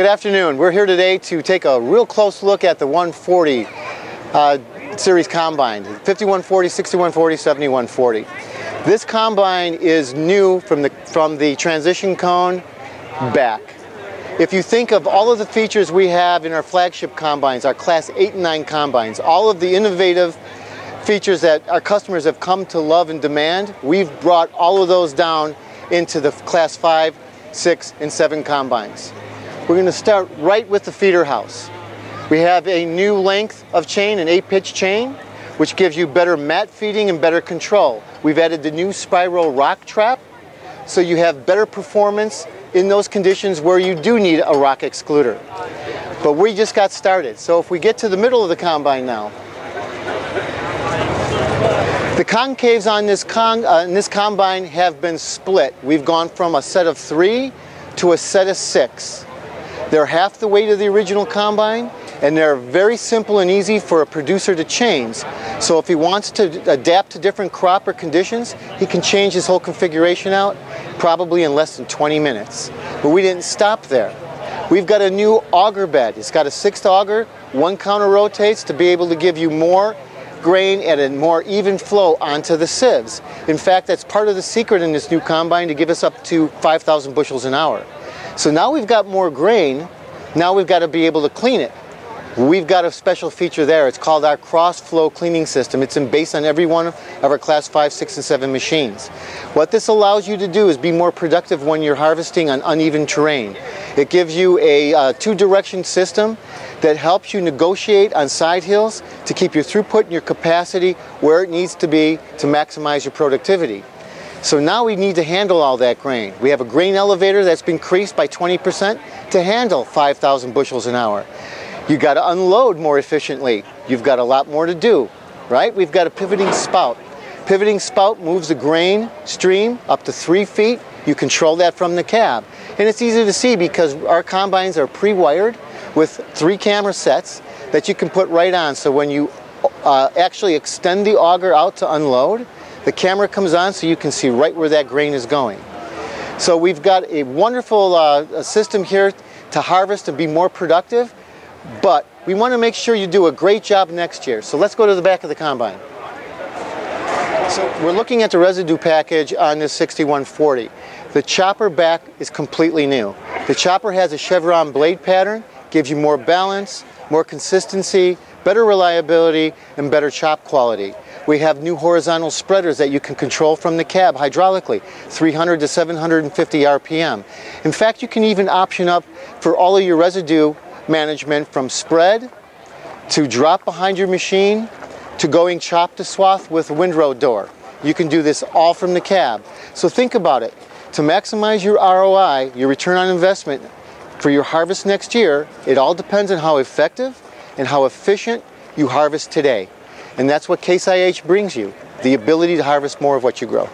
Good afternoon. We're here today to take a real close look at the 140 uh, series combine, 5140, 6140, 7140. This combine is new from the, from the transition cone back. If you think of all of the features we have in our flagship combines, our class 8 and 9 combines, all of the innovative features that our customers have come to love and demand, we've brought all of those down into the class 5, 6, and 7 combines. We're going to start right with the feeder house. We have a new length of chain, an 8-pitch chain, which gives you better mat feeding and better control. We've added the new spiral rock trap, so you have better performance in those conditions where you do need a rock excluder. But we just got started. So if we get to the middle of the combine now, the concaves on this, con uh, this combine have been split. We've gone from a set of three to a set of six. They're half the weight of the original combine and they're very simple and easy for a producer to change. So if he wants to adapt to different crop or conditions, he can change his whole configuration out probably in less than 20 minutes. But we didn't stop there. We've got a new auger bed. It's got a sixth auger, one counter rotates to be able to give you more grain and a more even flow onto the sieves. In fact, that's part of the secret in this new combine to give us up to 5,000 bushels an hour. So now we've got more grain, now we've got to be able to clean it. We've got a special feature there. It's called our cross-flow cleaning system. It's based on every one of our class 5, 6, and 7 machines. What this allows you to do is be more productive when you're harvesting on uneven terrain. It gives you a uh, two-direction system that helps you negotiate on side hills to keep your throughput and your capacity where it needs to be to maximize your productivity. So now we need to handle all that grain. We have a grain elevator that's been increased by 20% to handle 5,000 bushels an hour. You've got to unload more efficiently. You've got a lot more to do, right? We've got a pivoting spout. Pivoting spout moves the grain stream up to three feet. You control that from the cab. And it's easy to see because our combines are pre-wired with three camera sets that you can put right on. So when you uh, actually extend the auger out to unload, the camera comes on so you can see right where that grain is going. So we've got a wonderful uh, system here to harvest and be more productive, but we want to make sure you do a great job next year. So let's go to the back of the combine. So we're looking at the residue package on this 6140. The chopper back is completely new. The chopper has a chevron blade pattern, gives you more balance, more consistency, better reliability, and better chop quality. We have new horizontal spreaders that you can control from the cab hydraulically, 300 to 750 RPM. In fact, you can even option up for all of your residue management from spread to drop behind your machine to going chop to swath with windrow door. You can do this all from the cab. So think about it. To maximize your ROI, your return on investment for your harvest next year, it all depends on how effective and how efficient you harvest today. And that's what Case IH brings you, the ability to harvest more of what you grow.